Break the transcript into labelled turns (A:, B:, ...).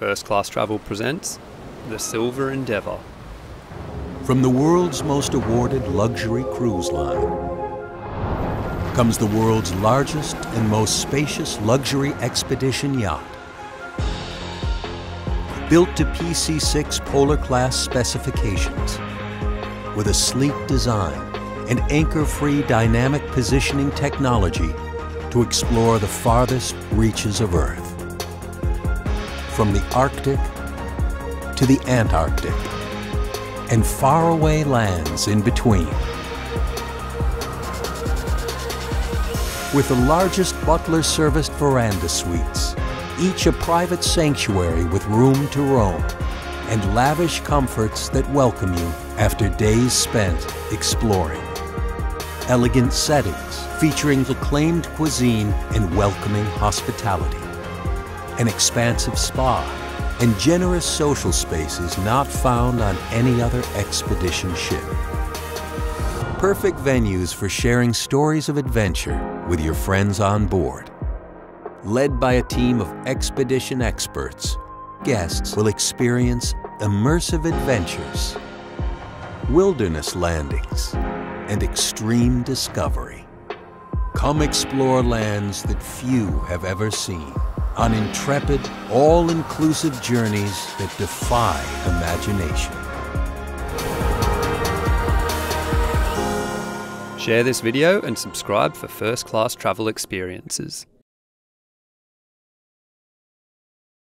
A: First Class Travel presents the Silver Endeavour.
B: From the world's most awarded luxury cruise line comes the world's largest and most spacious luxury expedition yacht. Built to PC-6 Polar class specifications with a sleek design and anchor-free dynamic positioning technology to explore the farthest reaches of Earth from the Arctic to the Antarctic and faraway lands in between. With the largest butler-serviced veranda suites, each a private sanctuary with room to roam, and lavish comforts that welcome you after days spent exploring. Elegant settings featuring acclaimed cuisine and welcoming hospitality an expansive spa, and generous social spaces not found on any other expedition ship. Perfect venues for sharing stories of adventure with your friends on board. Led by a team of expedition experts, guests will experience immersive adventures, wilderness landings, and extreme discovery. Come explore lands that few have ever seen on intrepid, all-inclusive journeys that defy imagination.
A: Share this video and subscribe for first class travel experiences.